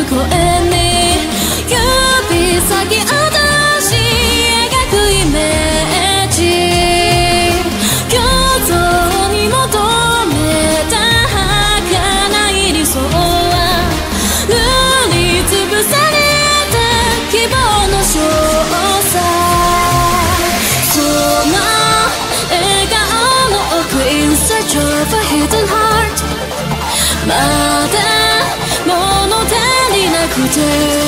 る声に day